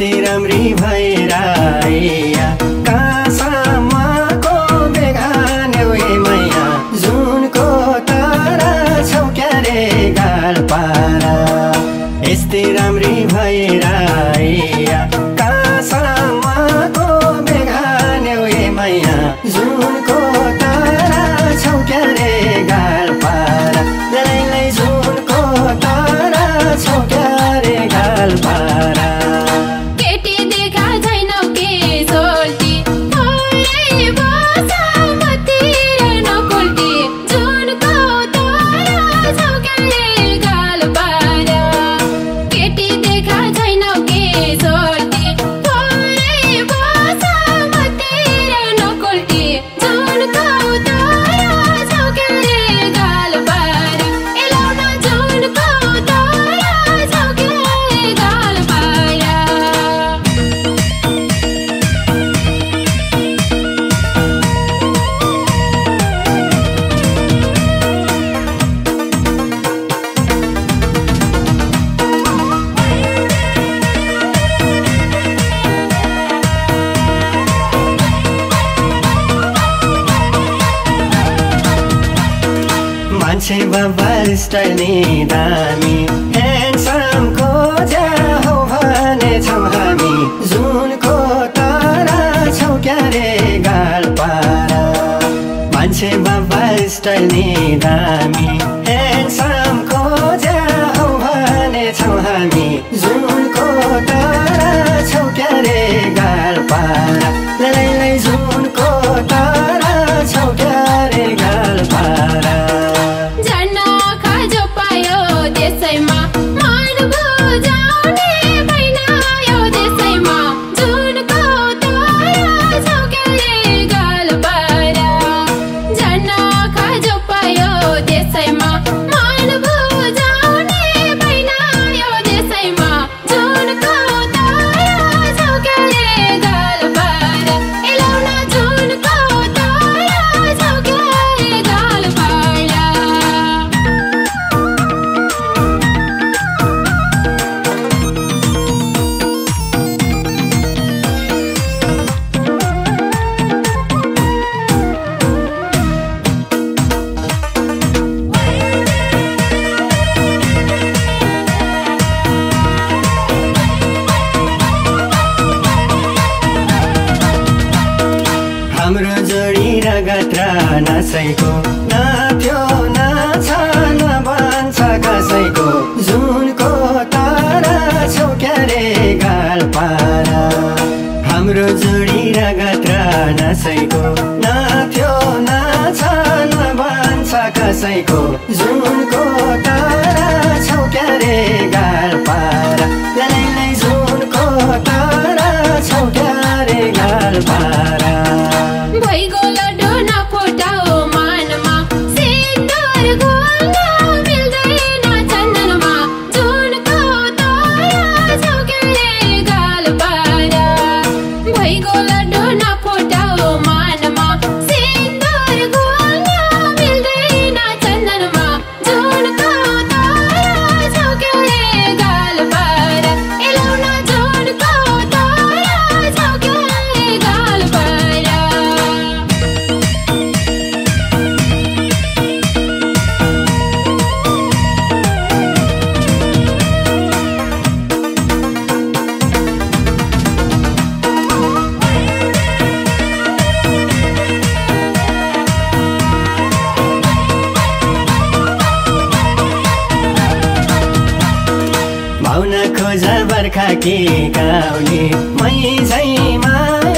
यस्तै राम्री मान्छे बबल स्टाइल नि दामी ह्यान्डसम खोजा हो भने छौँ हामी। जुनको तारा छौँ क्यारे गाल पारा मान्छे बबल स्टाइल नि दामी मात्र नसैको नाच्यो नाछ नभन्छ कसैको। जुनको तारा छौ क्यारे गाल पारा। हाम्रो जोडी र र नसैको नाच्यो नाछ नभन्छ कसैको। जुन बर्खा के गाउने मै झैँ